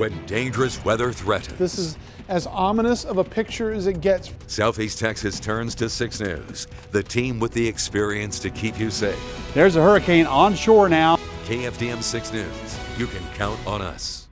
when dangerous weather threatens. This is as ominous of a picture as it gets. Southeast Texas turns to 6 News, the team with the experience to keep you safe. There's a hurricane onshore now. KFDM 6 News, you can count on us.